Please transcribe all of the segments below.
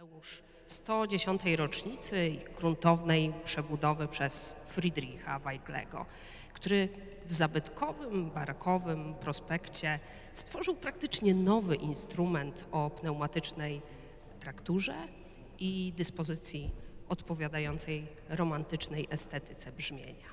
jubileusz 110. rocznicy gruntownej przebudowy przez Friedricha Weiglego, który w zabytkowym, barakowym prospekcie stworzył praktycznie nowy instrument o pneumatycznej trakturze i dyspozycji odpowiadającej romantycznej estetyce brzmienia.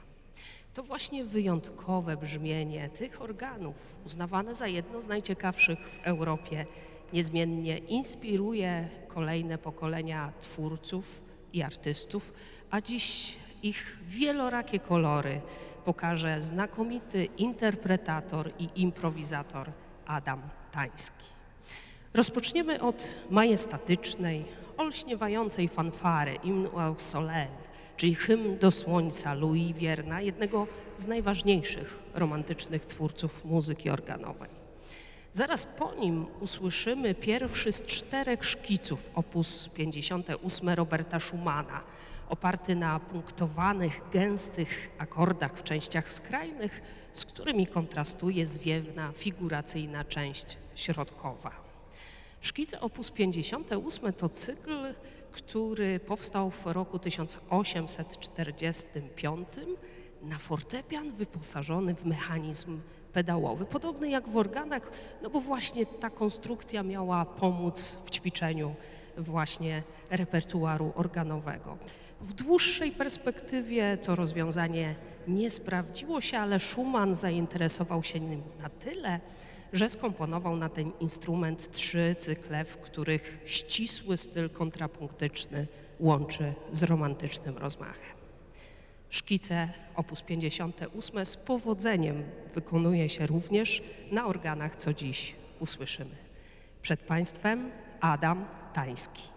To właśnie wyjątkowe brzmienie tych organów, uznawane za jedno z najciekawszych w Europie, niezmiennie inspiruje kolejne pokolenia twórców i artystów, a dziś ich wielorakie kolory pokaże znakomity interpretator i improwizator Adam Tański. Rozpoczniemy od majestatycznej, olśniewającej fanfary Hymn au Soleil, czyli hymn do słońca Louis Wierna, jednego z najważniejszych romantycznych twórców muzyki organowej. Zaraz po nim usłyszymy pierwszy z czterech szkiców opus 58 Roberta Schumana, oparty na punktowanych, gęstych akordach w częściach skrajnych, z którymi kontrastuje zwiewna, figuracyjna część środkowa. Szkice opus 58 to cykl, który powstał w roku 1845 na fortepian wyposażony w mechanizm pedałowy, podobny jak w organach, no bo właśnie ta konstrukcja miała pomóc w ćwiczeniu właśnie repertuaru organowego. W dłuższej perspektywie to rozwiązanie nie sprawdziło się, ale Schumann zainteresował się nim na tyle, że skomponował na ten instrument trzy cykle, w których ścisły styl kontrapunktyczny łączy z romantycznym rozmachem. Szkice op. 58 z powodzeniem wykonuje się również na organach, co dziś usłyszymy. Przed Państwem Adam Tański.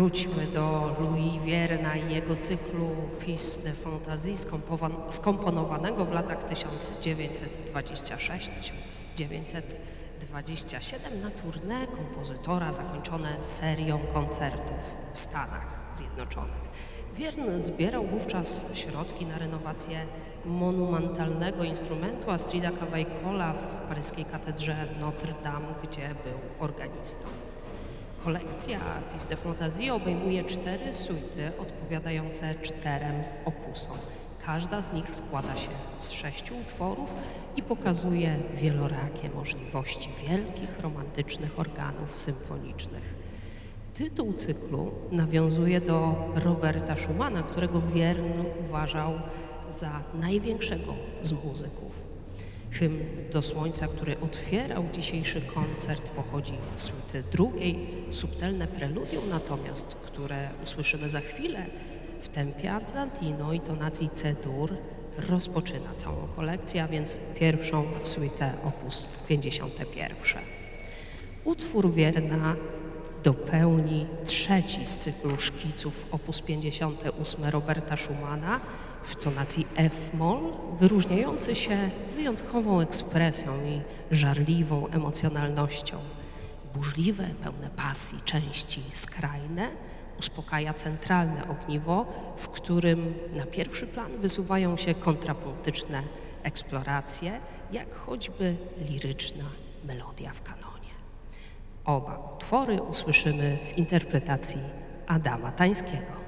Wróćmy do Louis Wierna i jego cyklu de Fantasie skomponowanego w latach 1926-1927 na tournée kompozytora zakończone serią koncertów w Stanach Zjednoczonych. Wiern zbierał wówczas środki na renowację monumentalnego instrumentu Astrida Cavaillé-Colla w paryskiej katedrze Notre Dame, gdzie był organistą. Kolekcja Piece de obejmuje cztery suity odpowiadające czterem opusom. Każda z nich składa się z sześciu utworów i pokazuje wielorakie możliwości wielkich, romantycznych organów symfonicznych. Tytuł cyklu nawiązuje do Roberta Schumana, którego Wiern uważał za największego z muzyków. Hymn do Słońca, który otwierał dzisiejszy koncert, pochodzi z suity drugiej, subtelne preludium natomiast, które usłyszymy za chwilę. W tempie Andantino i tonacji C-dur, rozpoczyna całą kolekcję, a więc pierwszą suitę opus 51. Utwór Wierna dopełni trzeci z cyklu szkiców opus 58 Roberta Schumana w tonacji F-moll, wyróżniający się wyjątkową ekspresją i żarliwą emocjonalnością. Burzliwe, pełne pasji części skrajne uspokaja centralne ogniwo, w którym na pierwszy plan wysuwają się kontrapunktyczne eksploracje, jak choćby liryczna melodia w kanonie. Oba utwory usłyszymy w interpretacji Adama Tańskiego.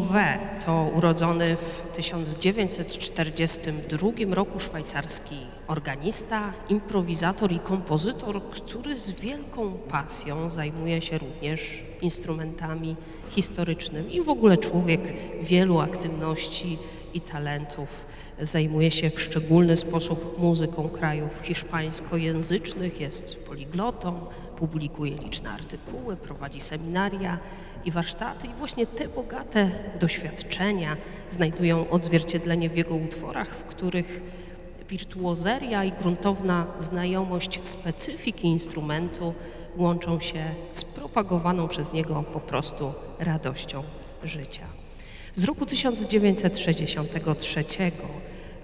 Beauvais to urodzony w 1942 roku szwajcarski organista, improwizator i kompozytor, który z wielką pasją zajmuje się również instrumentami historycznymi i w ogóle człowiek wielu aktywności i talentów. Zajmuje się w szczególny sposób muzyką krajów hiszpańskojęzycznych, jest poliglotą, publikuje liczne artykuły, prowadzi seminaria i warsztaty i właśnie te bogate doświadczenia znajdują odzwierciedlenie w jego utworach, w których wirtuozeria i gruntowna znajomość specyfiki instrumentu łączą się z propagowaną przez niego po prostu radością życia. Z roku 1963,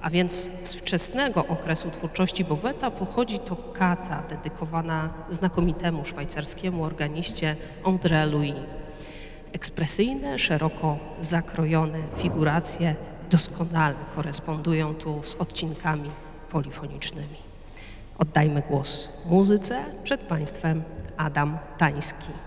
a więc z wczesnego okresu twórczości Boweta, pochodzi to kata dedykowana znakomitemu szwajcarskiemu organiście André Louis. Ekspresyjne, szeroko zakrojone figuracje doskonale korespondują tu z odcinkami polifonicznymi. Oddajmy głos muzyce. Przed Państwem Adam Tański.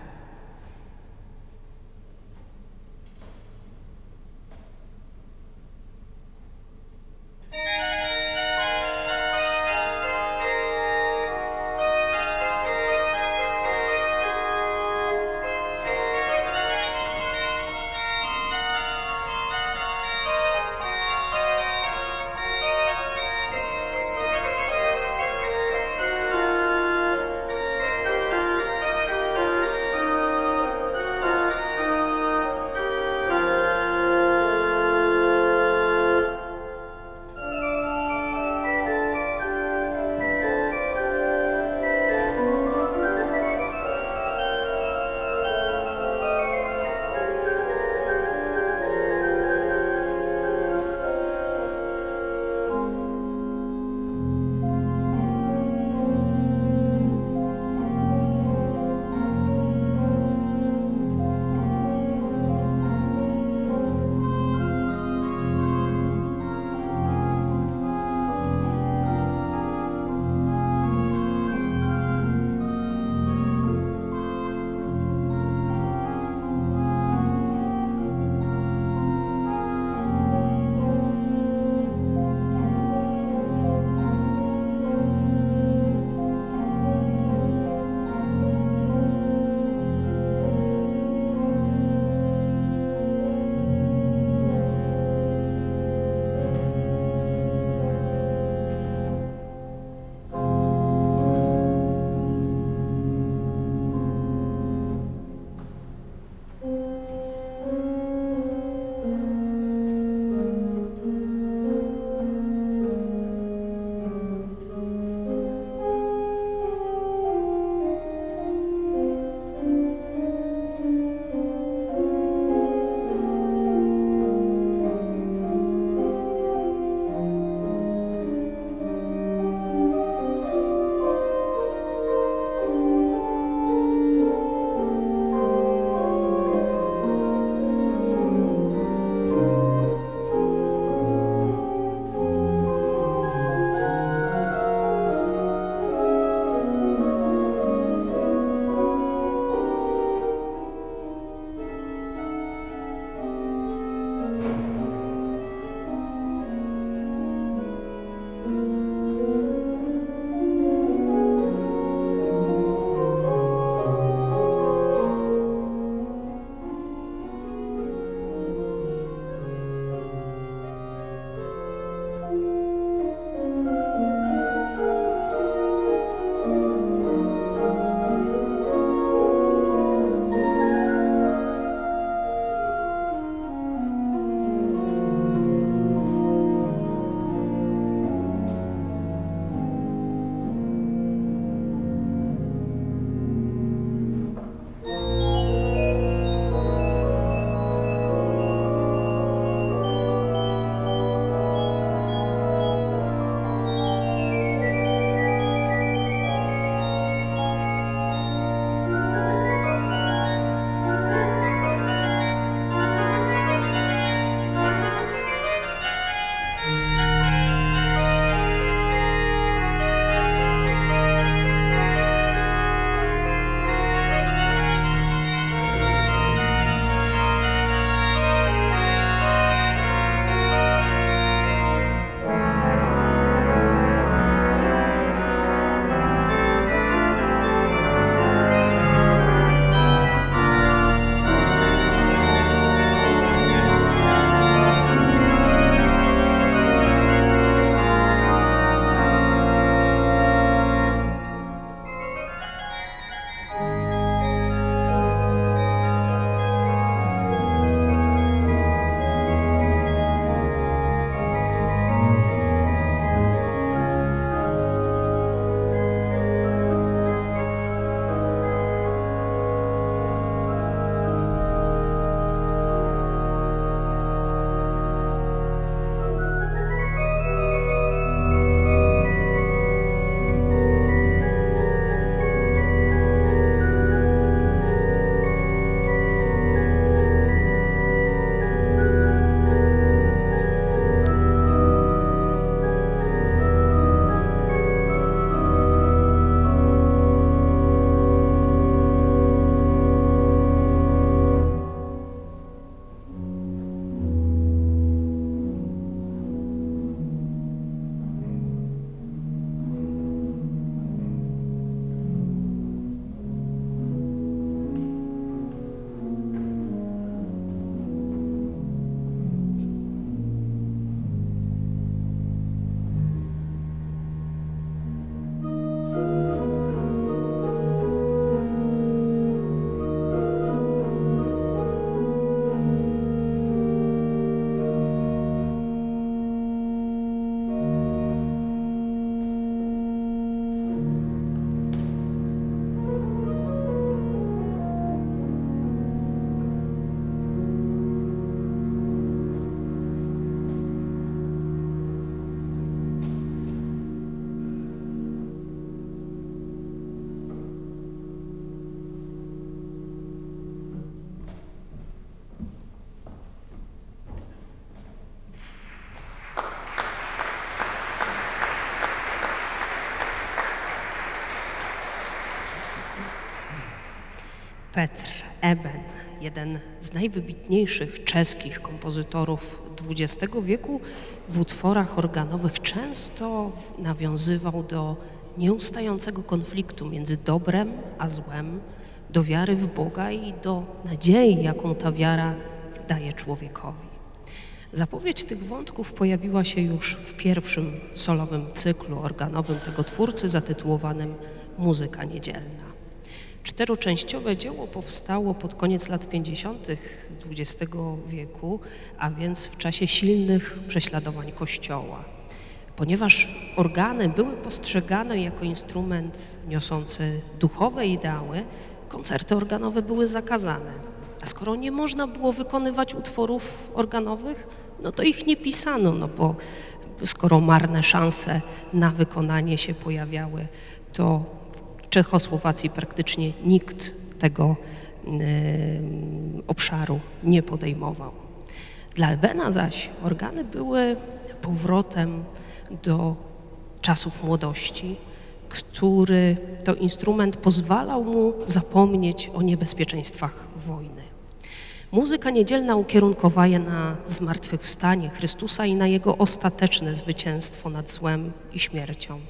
Petr Eben, jeden z najwybitniejszych czeskich kompozytorów XX wieku, w utworach organowych często nawiązywał do nieustającego konfliktu między dobrem a złem, do wiary w Boga i do nadziei, jaką ta wiara daje człowiekowi. Zapowiedź tych wątków pojawiła się już w pierwszym solowym cyklu organowym tego twórcy zatytułowanym Muzyka Niedzielna. Czteroczęściowe dzieło powstało pod koniec lat 50. XX wieku, a więc w czasie silnych prześladowań Kościoła. Ponieważ organy były postrzegane jako instrument niosący duchowe ideały, koncerty organowe były zakazane. A skoro nie można było wykonywać utworów organowych, no to ich nie pisano, no bo skoro marne szanse na wykonanie się pojawiały, to Czechosłowacji praktycznie nikt tego y, obszaru nie podejmował. Dla Ebena zaś organy były powrotem do czasów młodości, który to instrument pozwalał mu zapomnieć o niebezpieczeństwach wojny. Muzyka niedzielna ukierunkowała na zmartwychwstanie Chrystusa i na jego ostateczne zwycięstwo nad złem i śmiercią.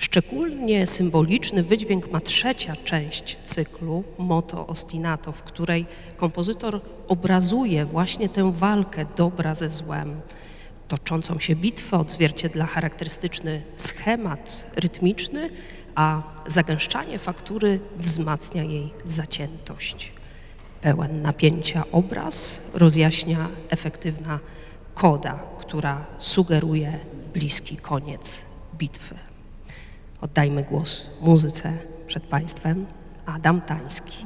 Szczególnie symboliczny wydźwięk ma trzecia część cyklu Moto Ostinato, w której kompozytor obrazuje właśnie tę walkę dobra ze złem, toczącą się bitwę odzwierciedla charakterystyczny schemat rytmiczny, a zagęszczanie faktury wzmacnia jej zaciętość. Pełen napięcia obraz rozjaśnia efektywna koda, która sugeruje bliski koniec bitwy. Oddajmy głos muzyce przed Państwem. Adam Tański.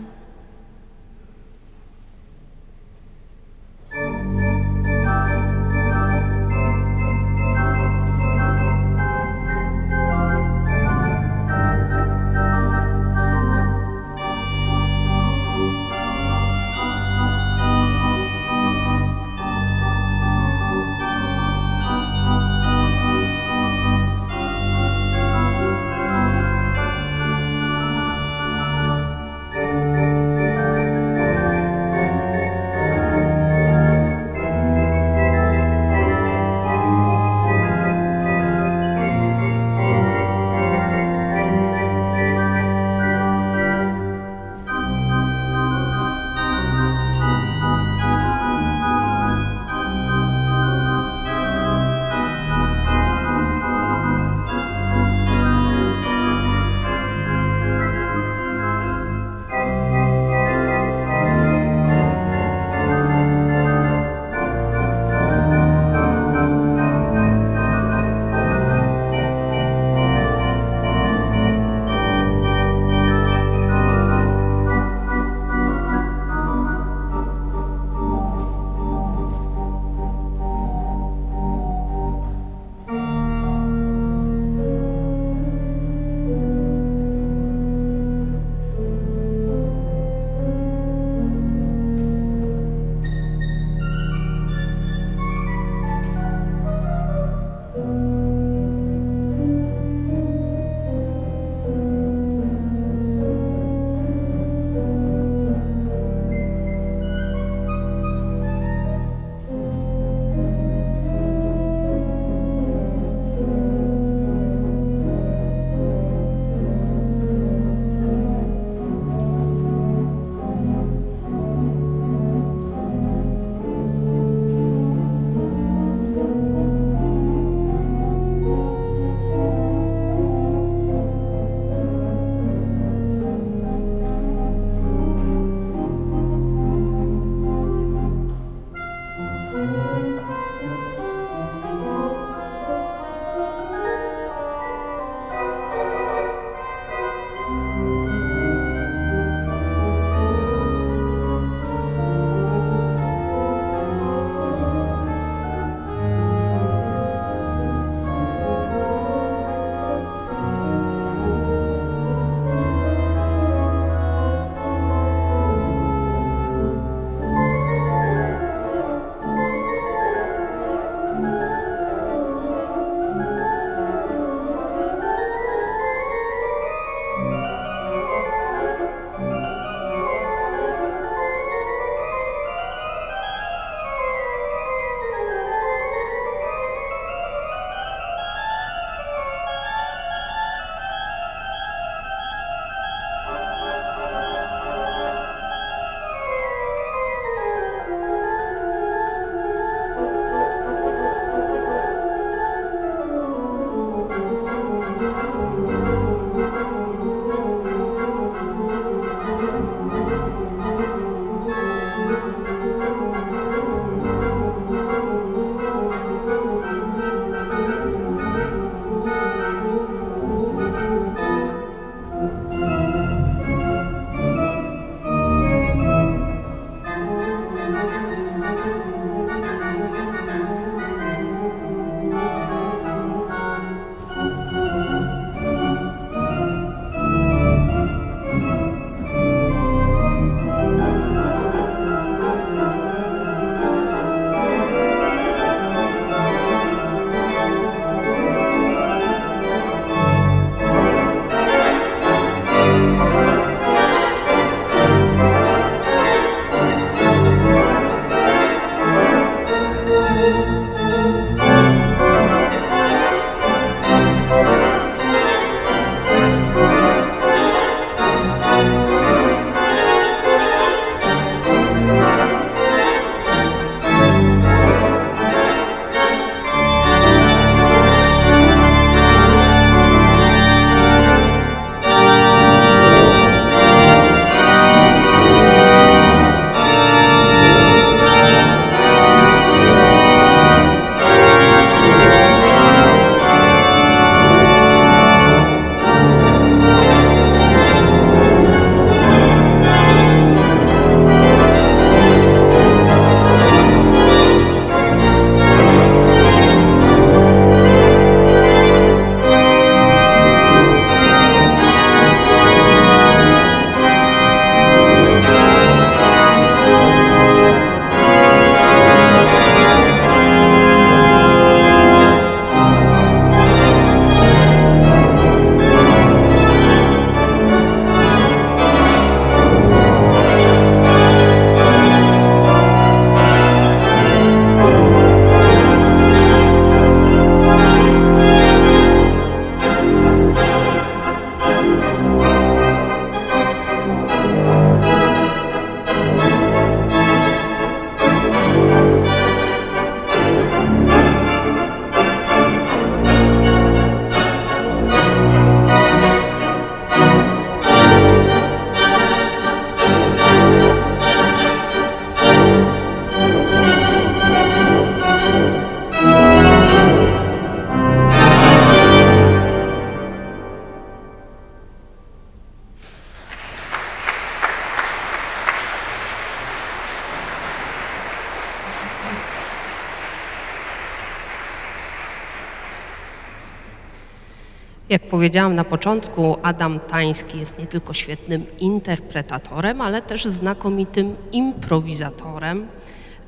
Powiedziałam na początku, Adam Tański jest nie tylko świetnym interpretatorem, ale też znakomitym improwizatorem.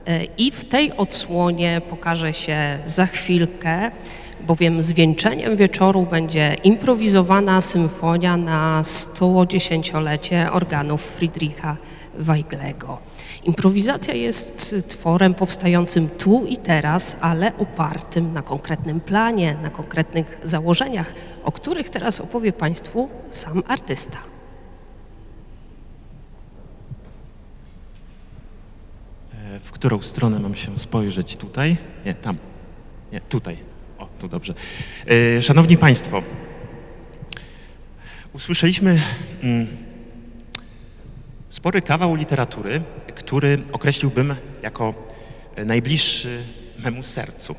E, I w tej odsłonie pokaże się za chwilkę, bowiem zwieńczeniem wieczoru będzie improwizowana symfonia na 110-lecie organów Friedricha Weiglego. Improwizacja jest tworem powstającym tu i teraz, ale opartym na konkretnym planie, na konkretnych założeniach, o których teraz opowie Państwu sam artysta. E, w którą stronę mam się spojrzeć? Tutaj? Nie, tam. Nie, tutaj. O, tu dobrze. E, szanowni Państwo, usłyszeliśmy mm, spory kawał literatury, który określiłbym jako najbliższy memu sercu.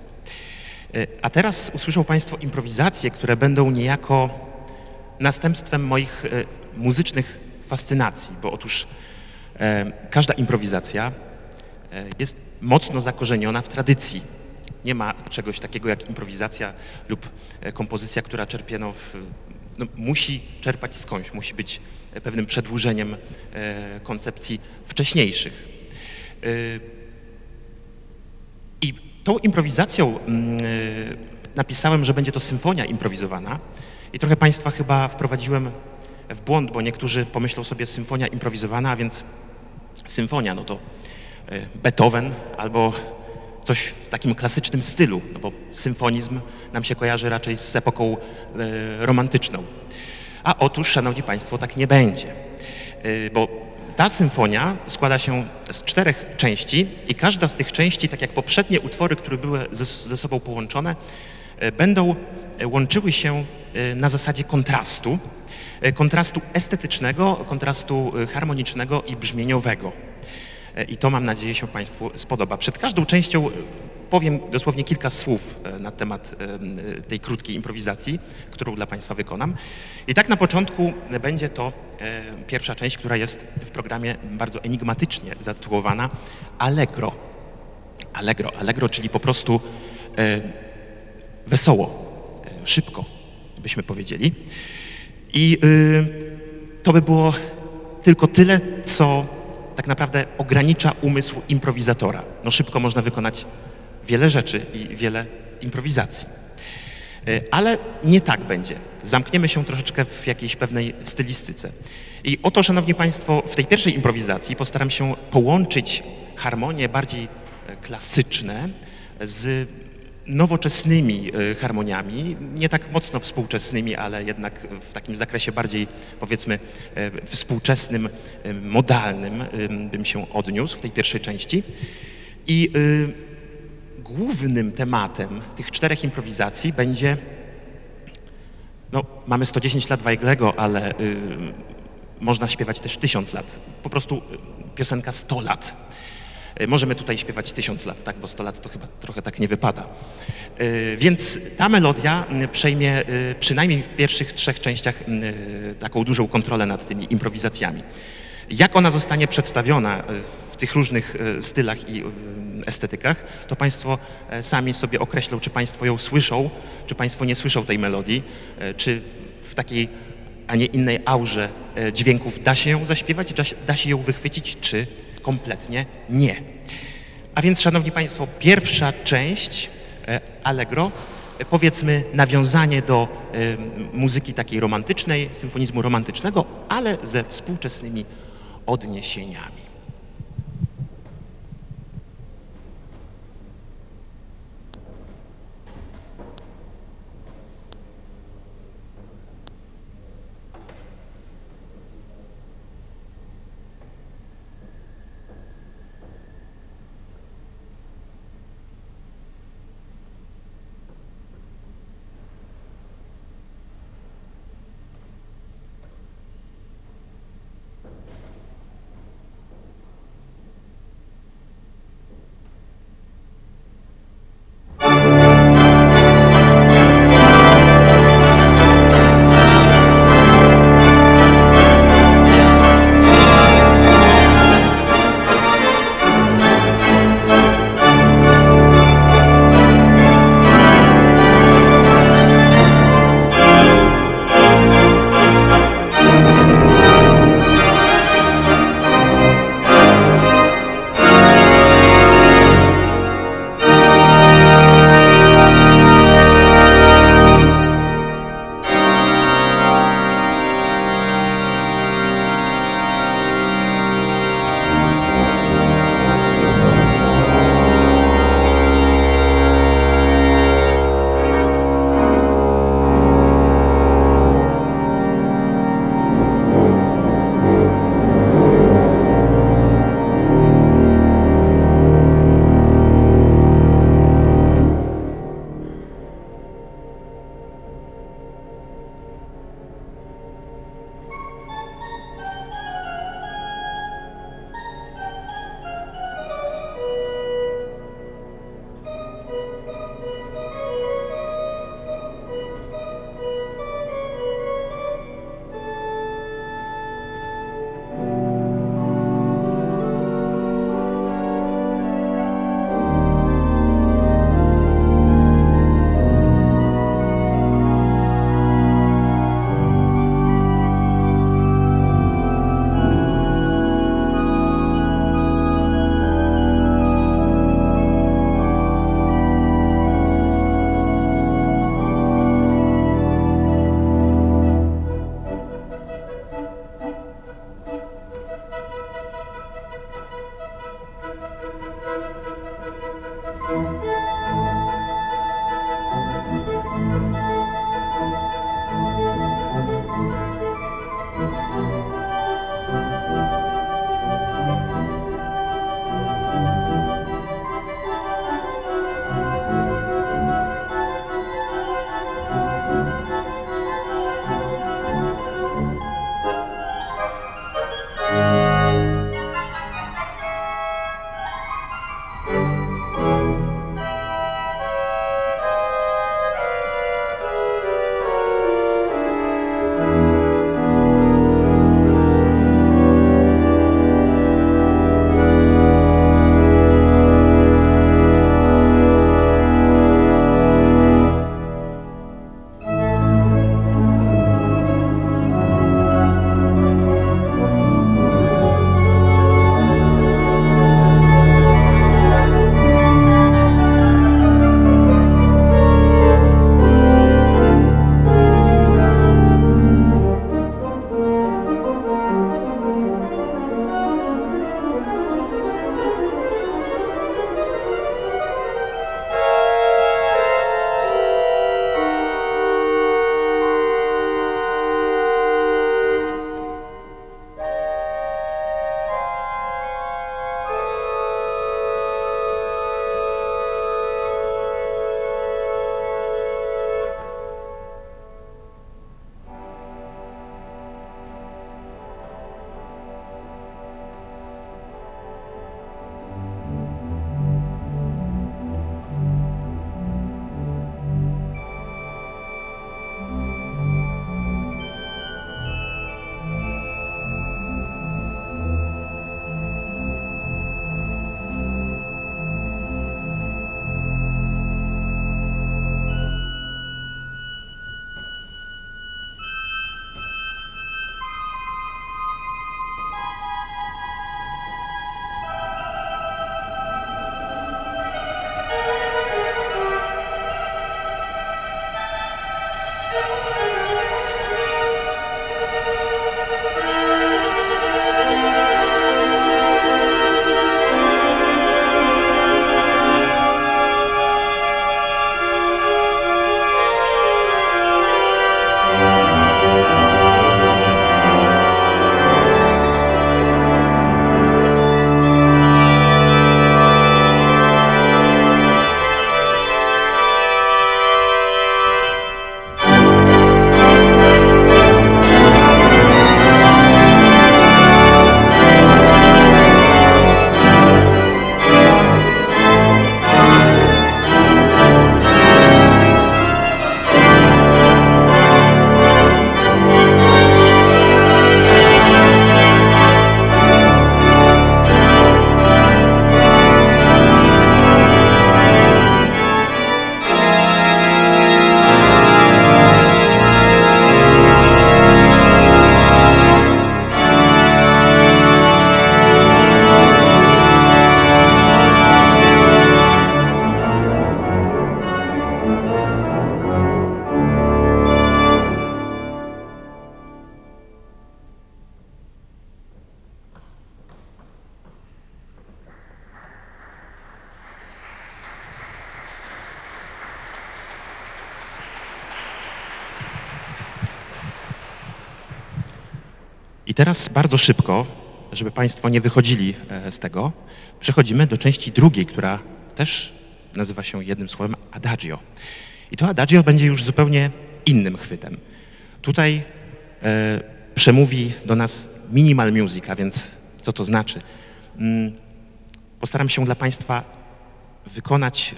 E, a teraz usłyszą Państwo improwizacje, które będą niejako następstwem moich e, muzycznych fascynacji, bo otóż e, każda improwizacja jest mocno zakorzeniona w tradycji. Nie ma czegoś takiego jak improwizacja lub kompozycja, która czerpie, no, no, musi czerpać skądś, musi być pewnym przedłużeniem koncepcji wcześniejszych. I tą improwizacją napisałem, że będzie to symfonia improwizowana i trochę Państwa chyba wprowadziłem w błąd, bo niektórzy pomyślą sobie symfonia improwizowana, a więc symfonia, no to Beethoven albo coś w takim klasycznym stylu, no bo symfonizm nam się kojarzy raczej z epoką y, romantyczną. A otóż, Szanowni Państwo, tak nie będzie, bo ta symfonia składa się z czterech części i każda z tych części, tak jak poprzednie utwory, które były ze, ze sobą połączone, e, będą e, łączyły się e, na zasadzie kontrastu, kontrastu estetycznego, kontrastu harmonicznego i brzmieniowego. I to mam nadzieję się Państwu spodoba. Przed każdą częścią powiem dosłownie kilka słów e, na temat e, tej krótkiej improwizacji, którą dla Państwa wykonam. I tak na początku będzie to e, pierwsza część, która jest w programie bardzo enigmatycznie zatytułowana Allegro. Allegro, Allegro, czyli po prostu wesoło, szybko, byśmy powiedzieli. I to by było tylko tyle, co tak naprawdę ogranicza umysł improwizatora. No szybko można wykonać wiele rzeczy i wiele improwizacji. E, ale nie tak będzie. Zamkniemy się troszeczkę w jakiejś pewnej stylistyce. I oto, Szanowni Państwo, w tej pierwszej improwizacji postaram się połączyć harmonie bardziej e, klasyczne z nowoczesnymi e, harmoniami, nie tak mocno współczesnymi, ale jednak w takim zakresie bardziej, powiedzmy, współczesnym, modalnym bym się odniósł w tej pierwszej części. I głównym tematem tych czterech improwizacji będzie, no mamy 110 lat Weiglego, ale można śpiewać też 1000 lat. Po prostu piosenka 100 lat. Y, możemy tutaj śpiewać 1000 lat, tak, bo 100 lat to chyba trochę tak nie wypada. Y, więc ta melodia przejmie przynajmniej w pierwszych trzech częściach taką dużą kontrolę nad tymi improwizacjami. Jak ona zostanie przedstawiona w tych różnych stylach i estetykach, to Państwo e, sami sobie określą, czy Państwo ją słyszą, czy Państwo nie słyszą tej melodii, e, czy w takiej, a nie innej aurze e, dźwięków da się ją zaśpiewać, da się ją wychwycić, czy kompletnie nie. A więc, Szanowni Państwo, pierwsza część Allegro, powiedzmy nawiązanie do muzyki takiej romantycznej, symfonizmu romantycznego, ale ze współczesnymi odniesieniami. Teraz bardzo szybko, żeby Państwo nie wychodzili e, z tego, przechodzimy do części drugiej, która też nazywa się jednym słowem adagio. I to adagio będzie już zupełnie innym chwytem. Tutaj e, przemówi do nas minimal music, a więc co to znaczy? Mm, postaram się dla Państwa wykonać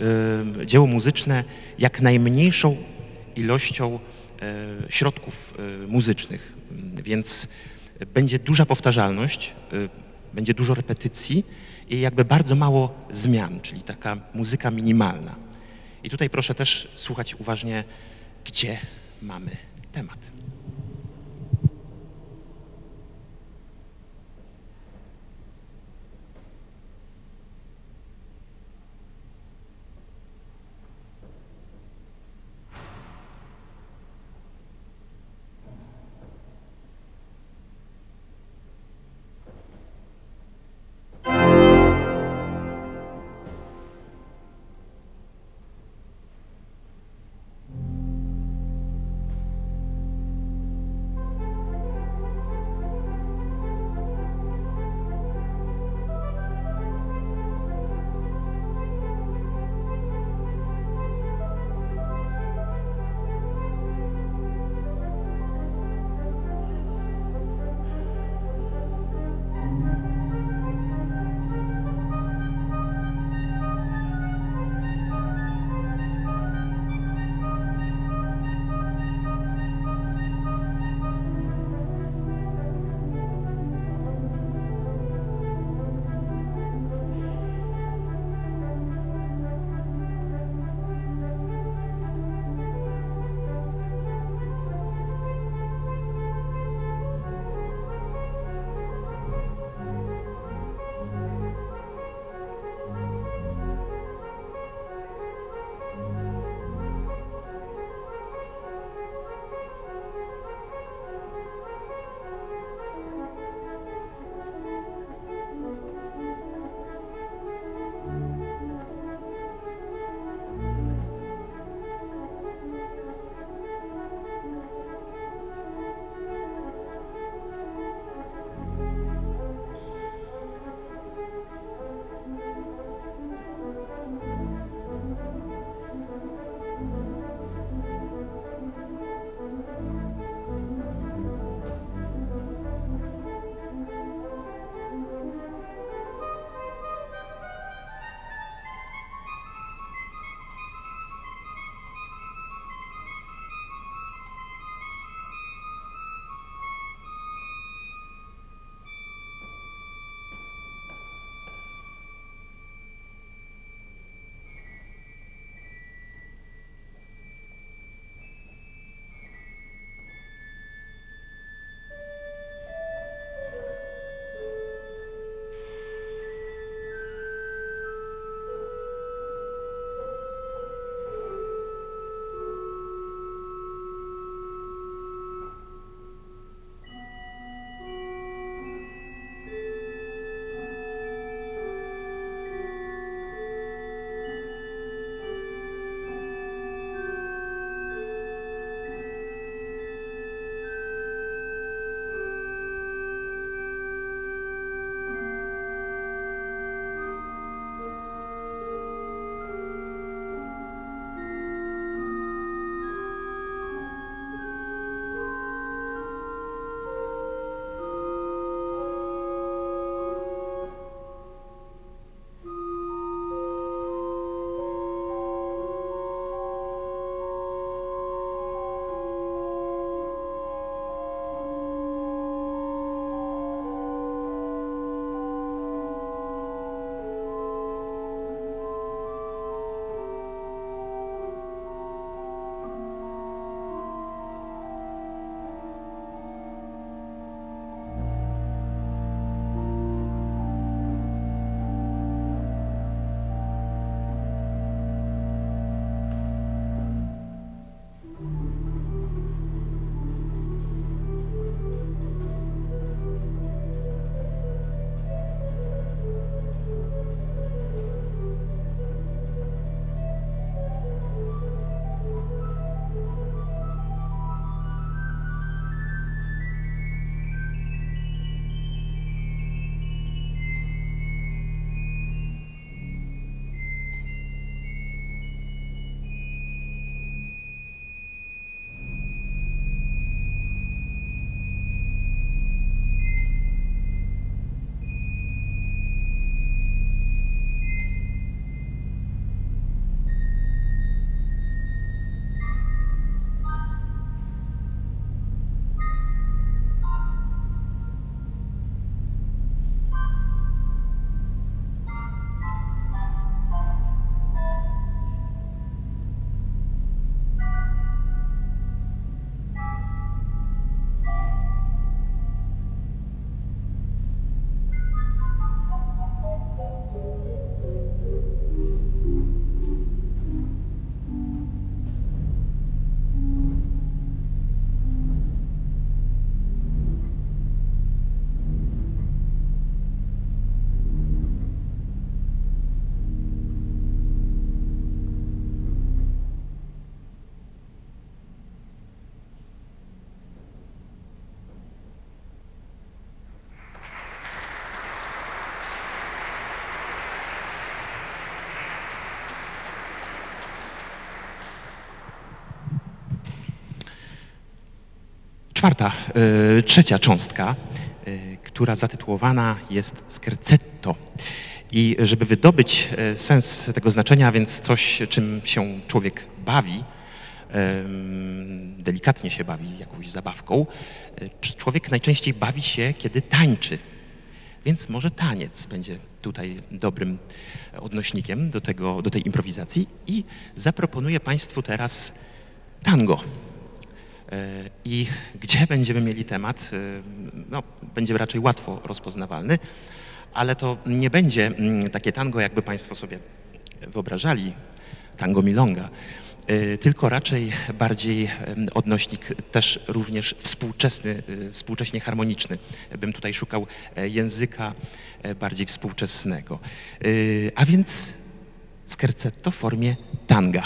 e, dzieło muzyczne jak najmniejszą ilością e, środków muzycznych, Mm, więc będzie duża powtarzalność, e, będzie dużo repetycji i jakby bardzo mało zmian, czyli taka muzyka minimalna. I tutaj proszę też słuchać uważnie, gdzie mamy temat. Czwarta, y, trzecia cząstka, y, która zatytułowana jest scherzetto. I żeby wydobyć y, sens tego znaczenia, więc coś, czym się człowiek bawi, delikatnie się bawi jakąś zabawką, człowiek najczęściej bawi się, kiedy tańczy. Więc może taniec będzie tutaj dobrym odnośnikiem do, tego, do tej improwizacji i zaproponuję Państwu teraz tango. E, I gdzie będziemy mieli temat, e, no, będzie raczej łatwo rozpoznawalny, ale to nie będzie mm, takie tango, jakby Państwo sobie wyobrażali, tango milonga, e, tylko raczej bardziej odnośnik też również współczesny, współcześnie harmoniczny. Bym tutaj szukał języka bardziej współczesnego. A więc scherzetto w formie tanga.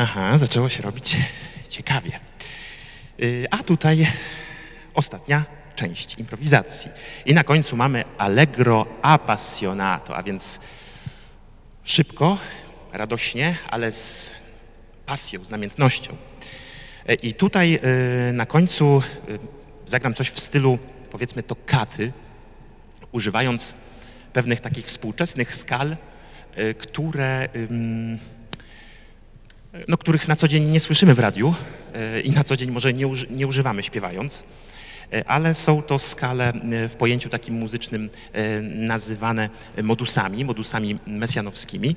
Aha, zaczęło się robić ciekawie. Y, A tutaj ostatnia część improwizacji. I na końcu mamy allegro appassionato, a więc szybko, radośnie, ale z pasją, z namiętnością. E, I tutaj y, na końcu y, zagram coś w stylu, powiedzmy, tokaty, używając pewnych takich współczesnych skal, y, które, no, których na co dzień nie słyszymy w radiu y, i na co dzień może nie, uży, nie używamy śpiewając, y, ale są to skale y, w pojęciu takim muzycznym nazywane modusami, modusami mesjanowskimi.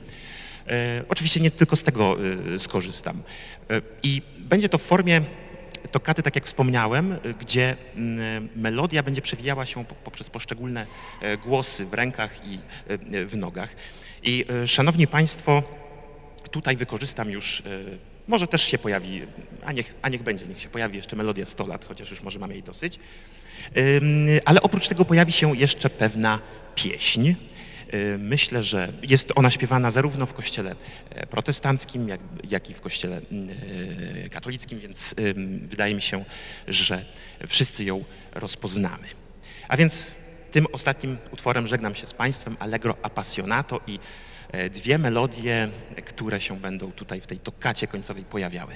E, Oczywiście nie tylko z tego skorzystam. E, I będzie to w formie tokaty, tak jak wspomniałem, gdzie melodia będzie przewijała się po- poprzez poszczególne e, głosy w rękach i e, w nogach. I e, szanowni Państwo, tutaj wykorzystam już, e, może też się pojawi, a niech, a niech będzie, niech się pojawi jeszcze melodia 100 lat, chociaż już może mamy jej dosyć. Ale oprócz tego pojawi się jeszcze pewna pieśń. Myślę, że jest ona śpiewana zarówno w kościele e, protestanckim, jak, jak i w kościele y, katolickim, więc wydaje mi się, że wszyscy ją rozpoznamy. A więc tym ostatnim utworem żegnam się z Państwem, Allegro Appassionato i e, dwie melodie, które się będą tutaj w tej tokacie końcowej pojawiały.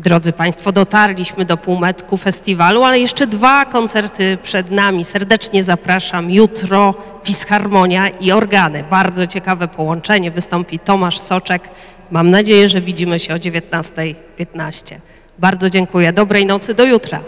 Drodzy Państwo, dotarliśmy do półmetku festiwalu, ale jeszcze dwa koncerty przed nami. Serdecznie zapraszam. Jutro Fisharmonia i organy. Bardzo ciekawe połączenie. Wystąpi Tomasz Soczek. Mam nadzieję, że widzimy się o 19.15. Bardzo dziękuję. Dobrej nocy. Do jutra.